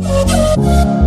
Oh.